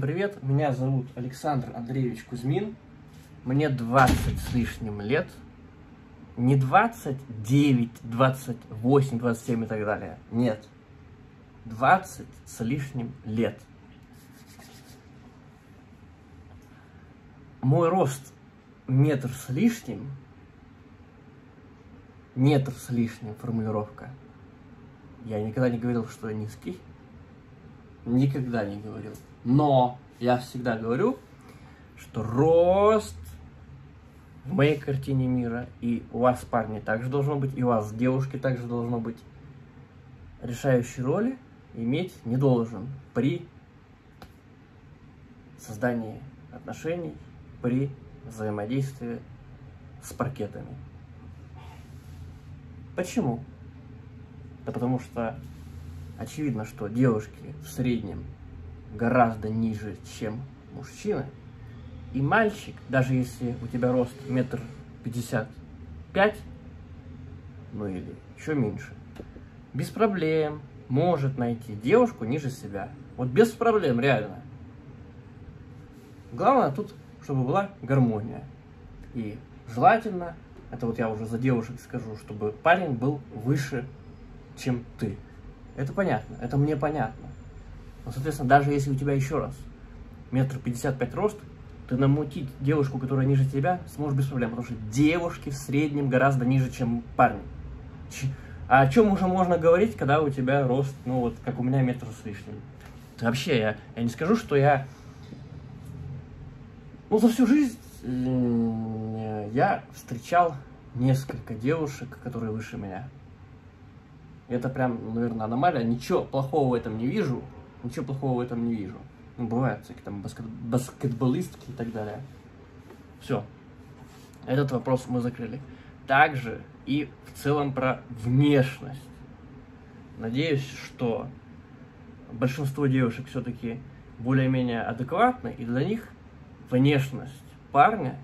Привет, меня зовут Александр Андреевич Кузьмин. Мне 20 с лишним лет. Не 29, 28, 27 и так далее. Нет. 20 с лишним лет. Мой рост метр с лишним. Метр с лишним формулировка. Я никогда не говорил, что я низкий. Никогда не говорил. Но я всегда говорю, что рост в моей картине мира, и у вас, парни, также должно быть, и у вас, девушки, также должно быть, решающей роли иметь не должен при создании отношений, при взаимодействии с паркетами. Почему? Да потому что очевидно, что девушки в среднем гораздо ниже, чем мужчина. И мальчик, даже если у тебя рост метр пятьдесят пять, ну или еще меньше, без проблем может найти девушку ниже себя. Вот без проблем, реально. Главное тут, чтобы была гармония. И желательно, это вот я уже за девушек скажу, чтобы парень был выше, чем ты. Это понятно, это мне понятно. Но, соответственно, даже если у тебя еще раз метр пятьдесят пять рост, ты намутить девушку, которая ниже тебя, сможешь без проблем, потому что девушки в среднем гораздо ниже, чем парни. А о чем уже можно говорить, когда у тебя рост, ну вот, как у меня, метр с лишним. Вообще, я, я не скажу, что я, ну, за всю жизнь я встречал несколько девушек, которые выше меня. Это прям, наверное, аномалия. Ничего плохого в этом не вижу. Ничего плохого в этом не вижу. Ну, бывают всякие там баскет, баскетболистки и так далее. Все. Этот вопрос мы закрыли. Также и в целом про внешность. Надеюсь, что большинство девушек все-таки более-менее адекватны, и для них внешность парня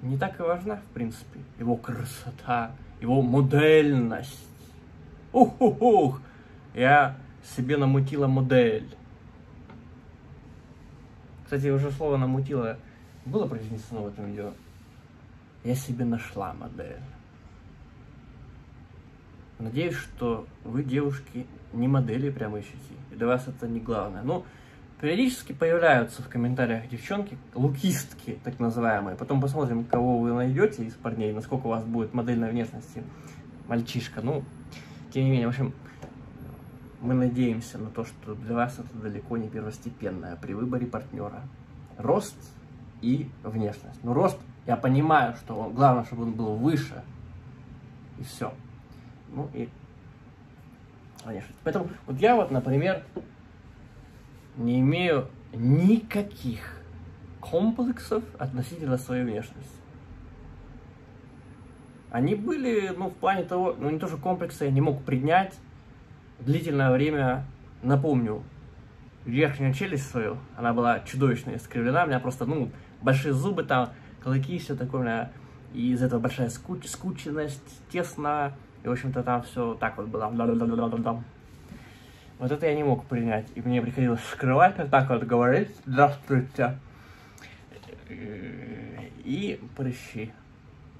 не так и важна, в принципе. Его красота, его модельность. Ух-ух-ух! Я себе намутила модель. Кстати, уже слово намутила было произнесено в этом видео. Я себе нашла модель. Надеюсь, что вы, девушки, не модели прямо ищете. И для вас это не главное. Ну, периодически появляются в комментариях девчонки, лукистки, так называемые. Потом посмотрим, кого вы найдете из парней, насколько у вас будет модельной внешности мальчишка. Ну, тем не менее, в общем, мы надеемся на то, что для вас это далеко не первостепенное при выборе партнера. Рост и внешность. Но рост, я понимаю, что он, главное, чтобы он был выше. И все. Ну и внешность. Поэтому вот я вот, например, не имею никаких комплексов относительно своей внешности. Они были, ну, в плане того, ну, не то, что комплексы я не мог принять, длительное время, напомню, верхнюю челюсть свою, она была чудовищно искривлена, у меня просто, ну, большие зубы там, клыки, все такое, у меня, и из этого большая скуч скученность, тесно, и, в общем-то, там все так вот было. Вот это я не мог принять, и мне приходилось скрывать, вот так вот говорить, здравствуйте, и прыщи.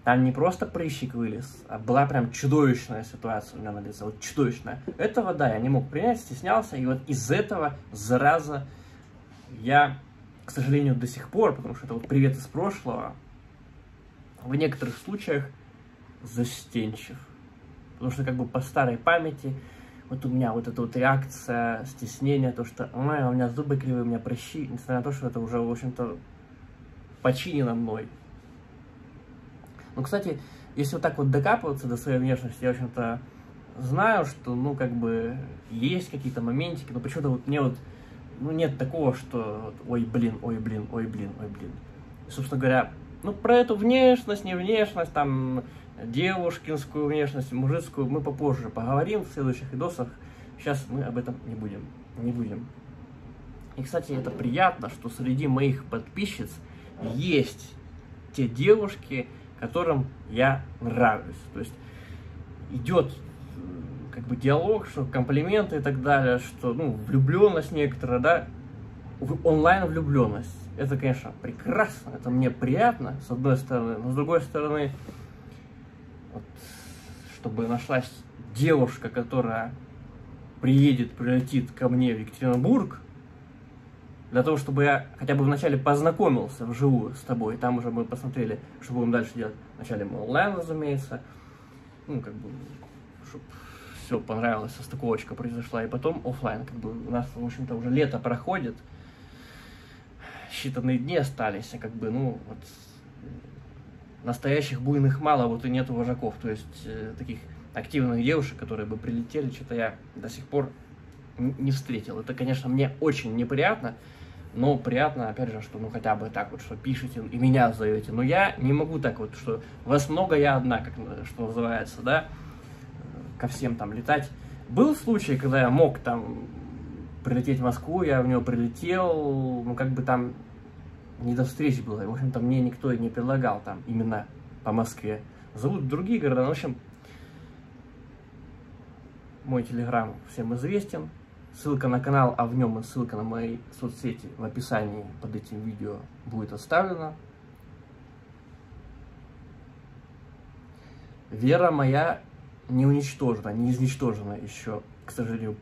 Там не просто прыщик вылез, а была прям чудовищная ситуация у меня на лице, вот чудовищная. Этого, да, я не мог принять, стеснялся, и вот из этого, зараза, я, к сожалению, до сих пор, потому что это вот привет из прошлого, в некоторых случаях застенчив. Потому что как бы по старой памяти, вот у меня вот эта вот реакция, стеснение, то, что Ой, у меня зубы кривые, у меня прыщи, несмотря на то, что это уже, в общем-то, починено мной. Ну, кстати, если вот так вот докапываться до своей внешности, я, в общем-то, знаю, что, ну, как бы, есть какие-то моментики, но почему-то вот мне вот, ну, нет такого, что, ой, блин, ой, блин, ой, блин, ой, блин. И, собственно говоря, ну, про эту внешность, не внешность, там, девушкинскую внешность, мужицкую, мы попозже поговорим в следующих видосах. Сейчас мы об этом не будем, не будем. И, кстати, это приятно, что среди моих подписчиц есть те девушки, которым я нравлюсь. То есть идет как бы диалог, что комплименты и так далее, что, ну, влюбленность некоторая, да, онлайн-влюбленность. Это, конечно, прекрасно, это мне приятно, с одной стороны, но с другой стороны, вот, чтобы нашлась девушка, которая приедет, прилетит ко мне в Екатеринбург, для того, чтобы я хотя бы вначале познакомился вживую с тобой, и там уже мы посмотрели, что будем дальше делать. Вначале мы онлайн, разумеется, ну, как бы, чтобы все понравилось, состыковочка произошла, и потом офлайн, как бы, у нас, в общем-то, уже лето проходит, считанные дни остались, а как бы, ну, вот, настоящих буйных мало, вот и нету вожаков, то есть, э, таких активных девушек, которые бы прилетели, что-то я до сих пор не встретил. Это, конечно, мне очень неприятно, но приятно, опять же, что ну хотя бы так вот, что пишете и меня зовете. Но я не могу так вот, что вас много, я одна, как что называется, да, ко всем там летать. Был случай, когда я мог там прилететь в Москву, я в него прилетел, ну как бы там не до встречи было. В общем-то, мне никто и не предлагал там именно по Москве. Зовут другие города, ну, в общем, мой телеграм всем известен. Ссылка на канал, а в нем и ссылка на мои соцсети в описании под этим видео будет оставлена. Вера моя не уничтожена, не изничтожена еще, к сожалению,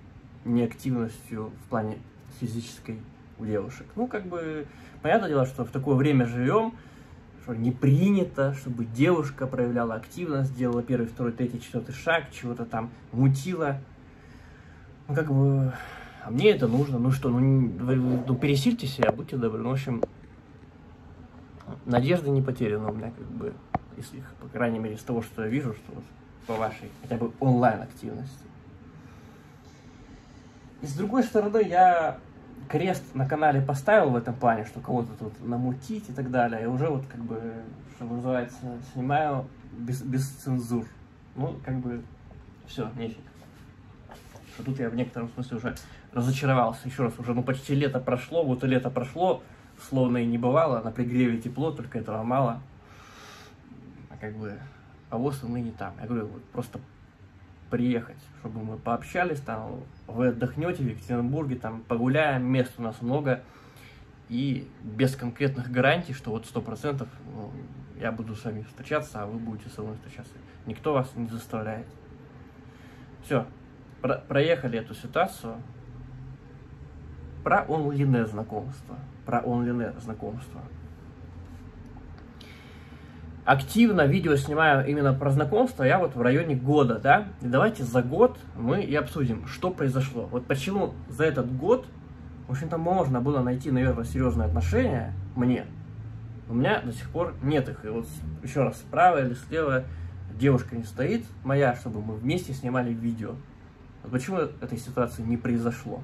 неактивностью в плане физической у девушек. Ну, как бы, понятное дело, что в такое время живем, что не принято, чтобы девушка проявляла активность, делала первый, второй, третий, четвертый шаг, чего-то там мутила. Ну, как бы, а мне это нужно, ну что, ну, ну пересильте себя, будьте добры. Ну, в общем, надежда не потеряна у меня, как бы, если, по крайней мере, из того, что я вижу, что по вашей, хотя бы онлайн-активности. И с другой стороны, я крест на канале поставил в этом плане, что кого-то тут намутить и так далее. И уже вот как бы, что называется, снимаю без, без цензур. Ну, как бы, все, нефиг. Что тут я в некотором смысле уже разочаровался. Еще раз, уже ну почти лето прошло, вот и лето прошло, словно и не бывало, на пригреве тепло, только этого мало. А как бы, а вот мы не там. Я говорю, вот просто приехать, чтобы мы пообщались, там, вы отдохнете в Екатеринбурге, там, погуляем, мест у нас много, и без конкретных гарантий, что вот сто процентов ну, я буду с вами встречаться, а вы будете со мной встречаться. Никто вас не заставляет. Все, про проехали эту ситуацию. Про онлине знакомство. Про онлине знакомство активно видео снимаю именно про знакомство я вот в районе года, да, и давайте за год мы и обсудим, что произошло. Вот почему за этот год, в общем-то, можно было найти, наверное, серьезные отношения мне, у меня до сих пор нет их. И вот еще раз, справа или слева девушка не стоит моя, чтобы мы вместе снимали видео. Вот почему этой ситуации не произошло?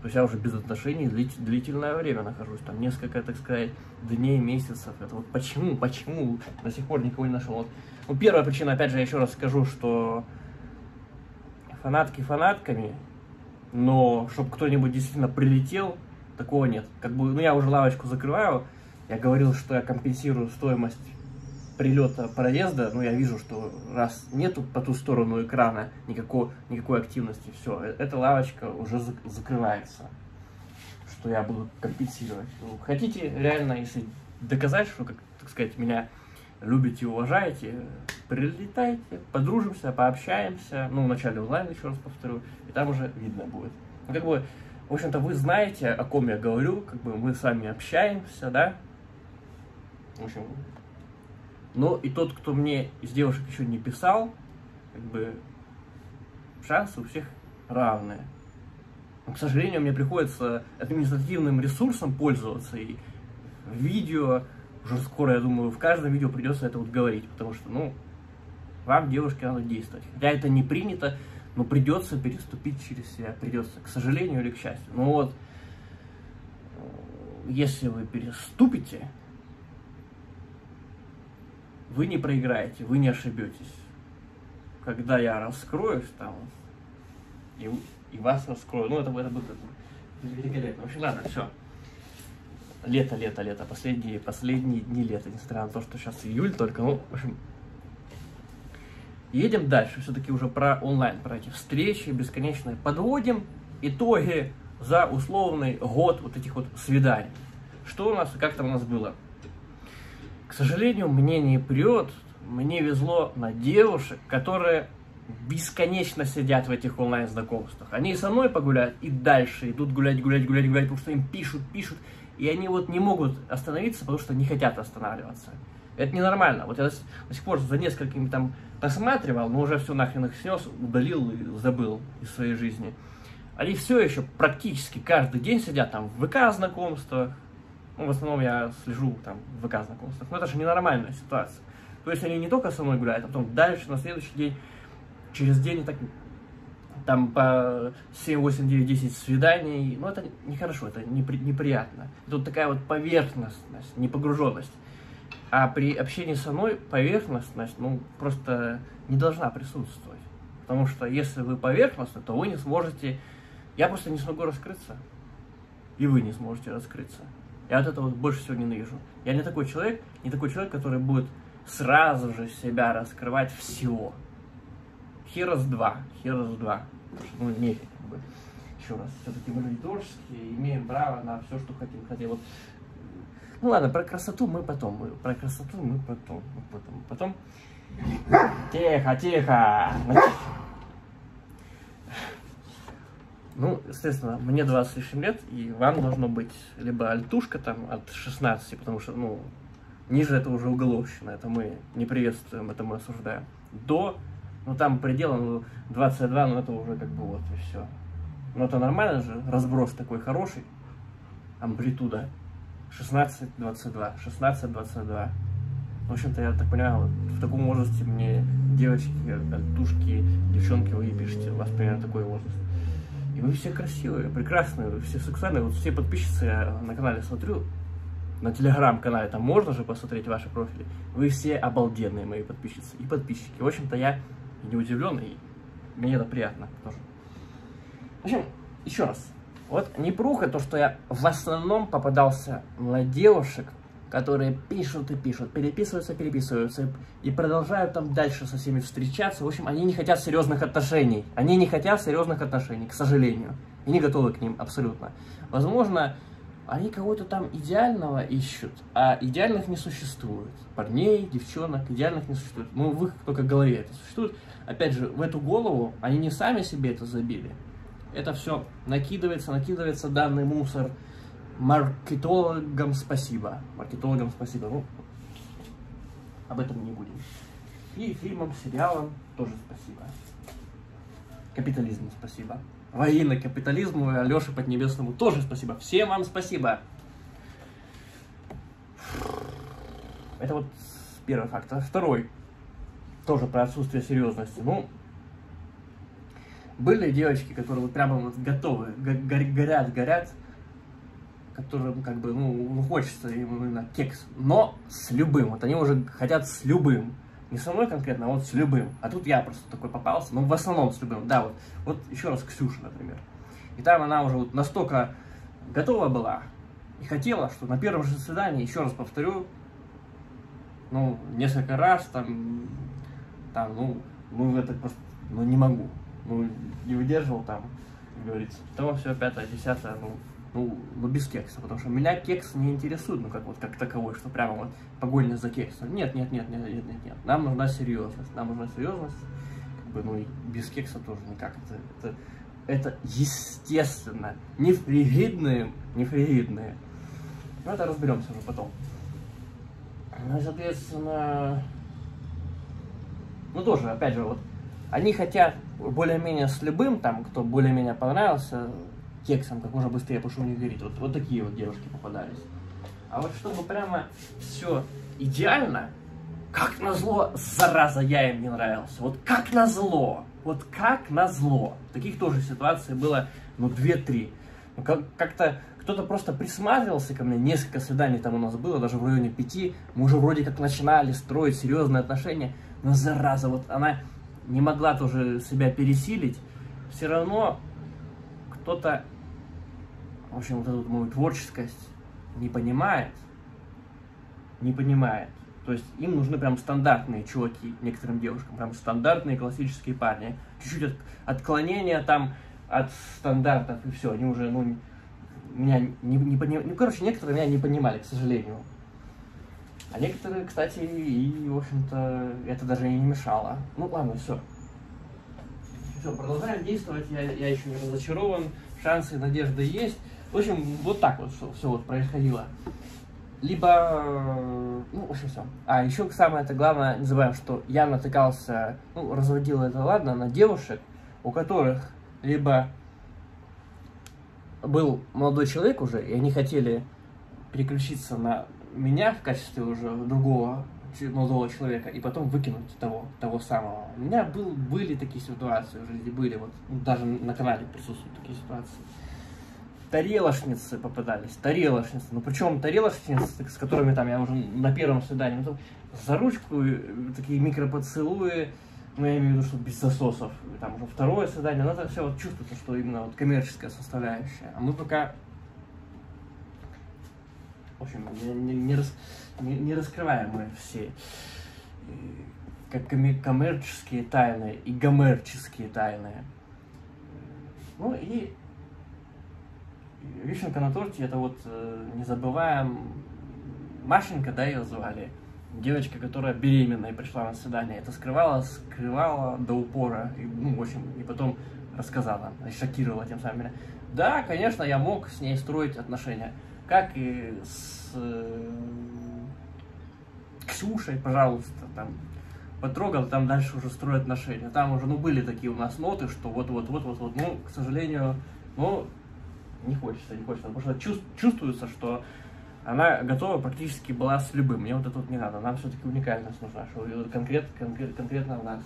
То есть я уже без отношений длительное время нахожусь, там несколько, так сказать, дней, месяцев. Это вот почему, почему до сих пор никого не нашел. Вот, ну, первая причина, опять же, я еще раз скажу, что фанатки фанатками, но чтобы кто-нибудь действительно прилетел, такого нет. Как бы, ну я уже лавочку закрываю, я говорил, что я компенсирую стоимость прилета, проезда, ну, я вижу, что раз нету по ту сторону экрана никакой, никакой активности, все, э, эта лавочка уже закрывается, что я буду компенсировать. Ну, хотите реально, если доказать, что, как, так сказать, меня любите и уважаете, прилетайте, подружимся, пообщаемся, ну, вначале онлайн, еще раз повторю, и там уже видно будет. Ну, как бы, в общем-то, вы знаете, о ком я говорю, как бы мы с вами общаемся, да, в общем, но и тот, кто мне из девушек еще не писал, как бы шансы у всех равные. Но, к сожалению, мне приходится административным ресурсом пользоваться и видео, уже скоро, я думаю, в каждом видео придется это вот говорить, потому что, ну, вам, девушке, надо действовать. Хотя это не принято, но придется переступить через себя, придется, к сожалению или к счастью. Но вот, если вы переступите, вы не проиграете, вы не ошибетесь. Когда я раскроюсь там, и, и вас раскрою, ну это, это будет великолепно. В общем, ладно, все. Лето, лето, лето, последние, последние дни лета, несмотря на то, что сейчас июль только, ну, в общем, едем дальше, все-таки уже про онлайн, про эти встречи бесконечные. Подводим итоги за условный год вот этих вот свиданий. Что у нас, как там у нас было? К сожалению, мне не прет, мне везло на девушек, которые бесконечно сидят в этих онлайн-знакомствах. Они со мной погуляют и дальше идут гулять, гулять, гулять, гулять, потому что им пишут, пишут, и они вот не могут остановиться, потому что не хотят останавливаться. Это ненормально. Вот я до, до сих пор за несколькими там посматривал, но уже все нахрен их снес, удалил и забыл из своей жизни. Они все еще практически каждый день сидят там в ВК-знакомствах. Ну, в основном я слежу там в ВК-знакомствах. Но это же ненормальная ситуация. То есть они не только со мной гуляют, а потом дальше, на следующий день, через день так там по 7, 8, 9, 10 свиданий, ну это нехорошо, это непри, неприятно. Тут такая вот поверхностность, непогруженность. А при общении со мной поверхностность, ну, просто не должна присутствовать. Потому что если вы поверхностны, то вы не сможете... Я просто не смогу раскрыться. И вы не сможете раскрыться. Я от этого больше всего ненавижу. Я не такой человек, не такой человек, который будет сразу же себя раскрывать всего. Heroes 2. Heroes 2. Ну, нефиг, как бы. Еще раз, все-таки мы люди творческие, имеем право на все, что хотим. Хотя вот ну ладно, про красоту мы потом. Про красоту мы потом. Мы потом. Потом. Тихо, тихо. Ну, естественно, мне 20 с лишним лет, и вам должно быть либо альтушка там от 16, потому что, ну, ниже это уже уголовщина, это мы не приветствуем, это мы осуждаем. До, ну, там предел, ну, 22, ну, это уже как бы вот и все. Ну, это нормально же, разброс такой хороший, амплитуда. 16-22, 16-22. В общем-то, я так понимаю, вот в таком возрасте мне девочки, тушки, девчонки, вы пишете, у вас примерно такой возраст. И вы все красивые, прекрасные, вы все сексуальные. Вот все подписчицы я на канале смотрю, на телеграм-канале, там можно же посмотреть ваши профили. Вы все обалденные мои подписчицы и подписчики. В общем-то, я не удивлен, и мне это приятно тоже. В общем, еще раз, вот непруха, то, что я в основном попадался на девушек, которые пишут и пишут, переписываются, переписываются и продолжают там дальше со всеми встречаться. В общем, они не хотят серьезных отношений. Они не хотят серьезных отношений, к сожалению. И не готовы к ним абсолютно. Возможно, они кого-то там идеального ищут, а идеальных не существует. Парней, девчонок, идеальных не существует. Ну, в их только голове это существует. Опять же, в эту голову они не сами себе это забили это все накидывается, накидывается данный мусор. Маркетологам спасибо. Маркетологам спасибо. Ну, об этом не будем. И фильмам, сериалам тоже спасибо. Капитализму спасибо. Военный капитализму и Алёше Поднебесному тоже спасибо. Всем вам спасибо. Это вот первый факт. А второй, тоже про отсутствие серьезности. Ну, были девочки, которые вот прямо вот готовы, горят, горят, которым как бы, ну, ну, хочется именно кекс, но с любым, вот они уже хотят с любым, не со мной конкретно, а вот с любым, а тут я просто такой попался, но в основном с любым, да, вот, вот еще раз Ксюша, например, и там она уже вот настолько готова была и хотела, что на первом же свидании, еще раз повторю, ну, несколько раз, там, там, ну, ну, это просто, ну, не могу, ну, не выдерживал там, говорится. То все, пятое, десятое, ну, ну, ну, без кекса, потому что меня кекс не интересует, ну, как вот, как таковой, что прямо вот погоня за кексом. Нет, нет, нет, нет, нет, нет, нет. Нам нужна серьезность, нам нужна серьезность, как бы, ну, и без кекса тоже никак. Это, это, это естественно, не фригидные, не фригидные. Ну, это разберемся уже потом. Ну, соответственно, ну, тоже, опять же, вот, они хотят более-менее с любым, там, кто более-менее понравился, кексом как можно быстрее, потому что у них горит. Вот, вот такие вот девушки попадались. А вот чтобы прямо все идеально, как назло, зараза, я им не нравился. Вот как назло, вот как назло. Таких тоже ситуаций было, ну, две-три. Ну, как- как-то кто-то просто присматривался ко мне, несколько свиданий там у нас было, даже в районе пяти. Мы уже вроде как начинали строить серьезные отношения, но зараза, вот она не могла тоже себя пересилить, все равно кто-то, в общем, вот эту мою творческость не понимает, не понимает. То есть им нужны прям стандартные чуваки некоторым девушкам, прям стандартные классические парни. Чуть-чуть от, отклонения там от стандартов и все. Они уже, ну, меня не, не понимали. Ну, короче, некоторые меня не понимали, к сожалению. А некоторые, кстати, и, в общем-то, это даже и не мешало. Ну, ладно, все. Все, продолжаем действовать. Я, я еще не разочарован. Шансы, надежда есть. В общем, вот так вот все, все вот происходило. Либо, ну, в общем, все. А, еще самое это главное, не забываем, что я натыкался, ну, разводил это, ладно, на девушек, у которых либо был молодой человек уже, и они хотели переключиться на меня в качестве уже другого молодого человека и потом выкинуть того, того самого. У меня был, были такие ситуации в жизни, были, вот ну, даже на канале присутствуют такие ситуации. Тарелошницы попадались, тарелошницы. Ну причем тарелошницы, с которыми там я уже на первом свидании, ну, за ручку э, такие микропоцелуи, ну я имею в виду, что без засосов. Там уже второе свидание, но это все вот чувствуется, что именно вот коммерческая составляющая. А мы пока в общем, не, не, не, рас, не, не раскрываем мы все э, как коммерческие тайны и гомерческие тайны. Ну и вишенка на торте, это вот, э, не забываем, Машенька, да, ее звали, девочка, которая беременная пришла на свидание, это скрывала, скрывала до упора, и, ну, в общем, и потом рассказала, шокировала тем самым меня. Да, конечно, я мог с ней строить отношения как и с э, Ксюшей, пожалуйста, там, потрогал, там дальше уже строят отношения. Там уже, ну, были такие у нас ноты, что вот-вот-вот-вот-вот, ну, к сожалению, ну, не хочется, не хочется, потому что чувствуется, что она готова практически была с любым. Мне вот это вот не надо, нам все-таки уникальность нужна, что конкрет, конкрет, конкретно в нас,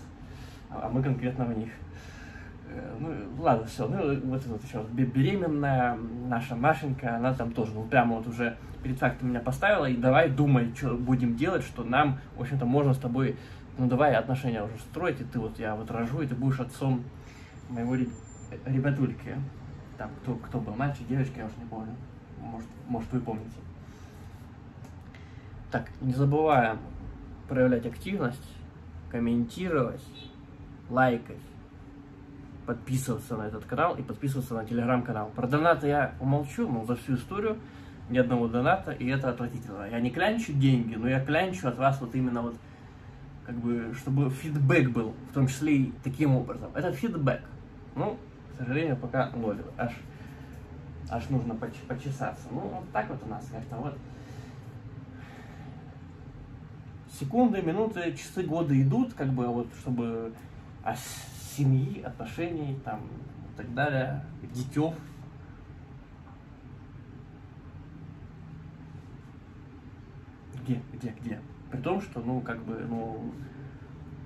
а мы конкретно в них. Э, ну, ладно, все, ну, вот это вот еще беременная наша Машенька, она там тоже, ну, прямо вот уже перед фактом меня поставила, и давай думай, что будем делать, что нам, в общем-то, можно с тобой, ну, давай отношения уже строить, и ты вот, я вот рожу, и ты будешь отцом моего ребятульки. Там, кто, кто был, мальчик, девочка, я уже не помню. Может, может вы помните. Так, не забываем проявлять активность, комментировать, лайкать, подписываться на этот канал и подписываться на телеграм-канал. Про донаты я умолчу, но за всю историю ни одного доната, и это отвратительно. Я не клянчу деньги, но я клянчу от вас вот именно вот, как бы, чтобы фидбэк был, в том числе и таким образом. Это фидбэк. Ну, к сожалению, пока ноль. Аж, аж нужно поч почесаться. Ну, вот так вот у нас как-то вот. Секунды, минуты, часы, годы идут, как бы вот, чтобы семьи, отношений там, и так далее, детев. Где, где, где? При том, что, ну, как бы, ну,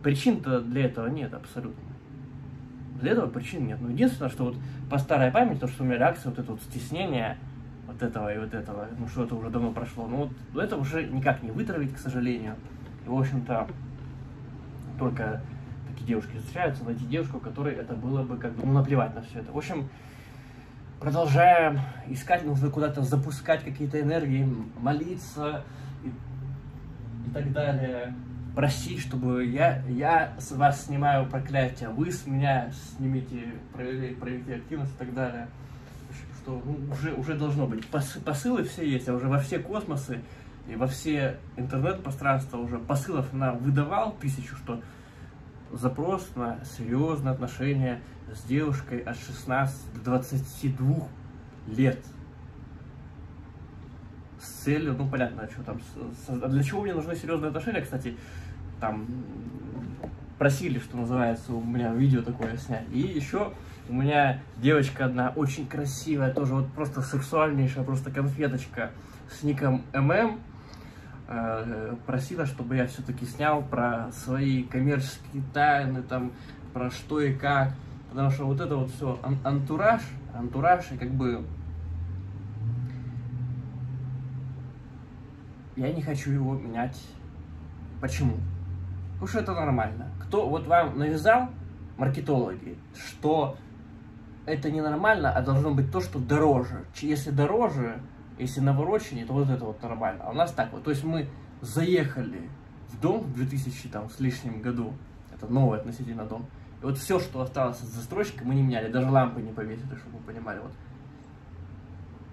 причин-то для этого нет абсолютно. Для этого причин нет. Но единственное, что вот по старой памяти, то, что у меня реакция, вот это вот стеснение вот этого и вот этого, ну, что это уже давно прошло, ну, вот это уже никак не вытравить, к сожалению. И, в общем-то, только девушки встречаются, найти девушку, которой это было бы как бы ну, наплевать на все это. В общем, продолжаем искать, нужно куда-то запускать какие-то энергии, молиться и, и так далее. Просить, чтобы я, я с вас снимаю проклятие, вы с меня снимите, проявите, проявите активность и так далее. Что ну, уже, уже должно быть. посылы все есть, а уже во все космосы и во все интернет-пространства уже посылов нам выдавал тысячу, что запрос на серьезные отношения с девушкой от 16 до 22 лет. С целью, ну понятно, что там, а для чего мне нужны серьезные отношения, кстати, там просили, что называется, у меня видео такое снять. И еще у меня девочка одна очень красивая, тоже вот просто сексуальнейшая, просто конфеточка с ником ММ. Э, просила, чтобы я все-таки снял про свои коммерческие тайны, там, про что и как. Потому что вот это вот все ан антураж, антураж, и как бы я не хочу его менять. Почему? Потому что это нормально. Кто вот вам навязал, маркетологи, что это ненормально, а должно быть то, что дороже. Если дороже, если навороченнее, то вот это вот нормально. А у нас так вот. То есть мы заехали в дом в 2000 там, с лишним году, это новый относительно дом, И вот все, что осталось от застройщика, мы не меняли. Даже лампы не повесили, чтобы вы понимали. Вот.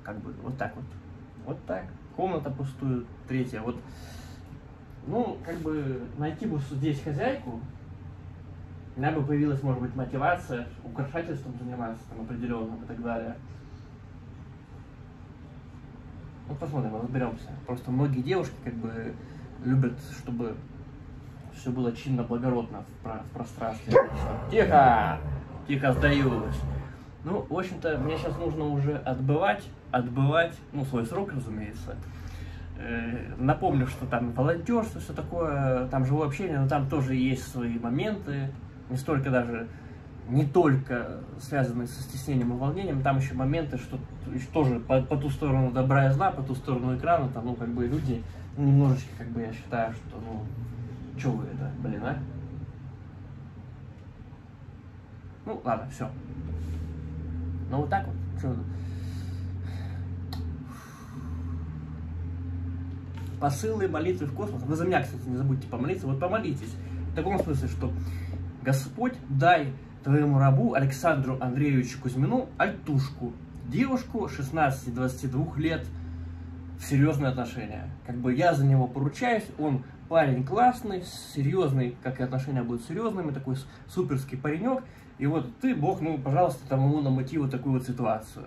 Как бы вот так вот. Вот так. Комната пустует, третья. Вот. Ну, как бы найти бы здесь хозяйку, у меня бы появилась, может быть, мотивация украшательством заниматься там определенным и так далее. Ну, посмотрим, разберемся. Просто многие девушки как бы любят, чтобы все было чинно, благородно в, про в пространстве. Тихо! Тихо, сдаюсь. Ну, в общем-то, мне сейчас нужно уже отбывать, отбывать, ну, свой срок, разумеется. Э, напомню, что там волонтерство, все такое, там живое общение, но там тоже есть свои моменты, не столько даже, не только связанные со стеснением и волнением, там еще моменты, что тоже по, по ту сторону добра и зла, по ту сторону экрана, там, ну, как бы люди немножечко, как бы, я считаю, что, ну, что вы это, блин, а? Ну, ладно, все. Ну, вот так вот. Что... Посылы, молитвы в космос. Вы за меня, кстати, не забудьте помолиться. Вот помолитесь. В таком смысле, что Господь, дай твоему рабу Александру Андреевичу Кузьмину альтушку, девушку 16-22 лет, в серьезные отношения. Как бы я за него поручаюсь, он парень классный, серьезный, как и отношения будут серьезными, такой суперский паренек. И вот ты, Бог, ну, пожалуйста, там ему намути вот такую вот ситуацию.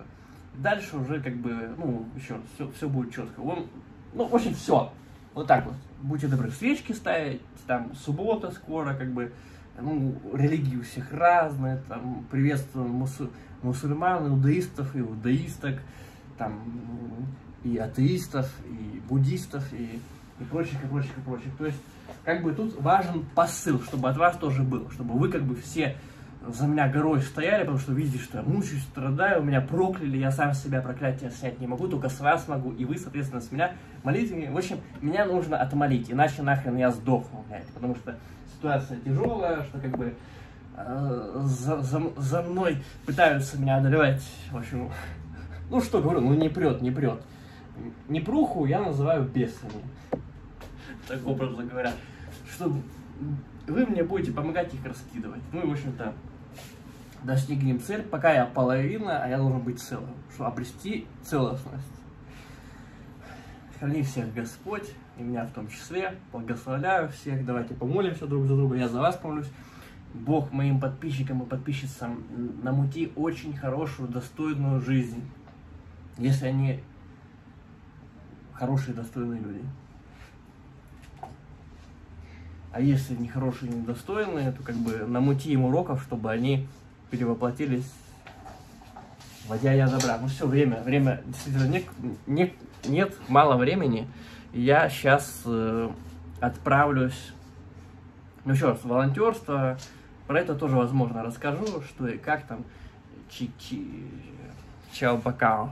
Дальше уже как бы, ну, еще все, все будет четко. Он, ну, в общем, все. Вот так вот. Будьте добры, свечки ставить, там, суббота скоро, как бы, ну, религии у всех разные, там, приветствуем мусу мусульман, иудаистов, иудаисток, там, и атеистов, и буддистов, и и прочих, и прочих, и прочих. То есть, как бы тут важен посыл, чтобы от вас тоже был, чтобы вы как бы все за меня горой стояли, потому что видите, что я мучаюсь, страдаю, меня прокляли, я сам себя проклятие снять не могу, только с вас могу, и вы, соответственно, с меня молите. В общем, меня нужно отмолить, иначе нахрен я сдохну, блядь, потому что ситуация тяжелая, что как бы э, за, за, за мной пытаются меня одолевать, в общем, ну что говорю, ну не прет, не прет. Не пруху я называю бесами так образно говоря, что вы мне будете помогать их раскидывать. Ну и, в общем-то, достигнем цель, пока я половина, а я должен быть целым, чтобы обрести целостность. Храни всех Господь, и меня в том числе. Благословляю всех. Давайте помолимся друг за друга. Я за вас помолюсь. Бог моим подписчикам и подписчицам намути очень хорошую, достойную жизнь, если они хорошие, достойные люди. А если нехорошие и недостойные, то как бы намути им уроков, чтобы они перевоплотились, водя я добра. Ну все, время, время, действительно, нет, нет, нет мало времени. Я сейчас э, отправлюсь, ну еще раз, волонтерство, про это тоже, возможно, расскажу, что и как там, чи-чи, чао-бакао.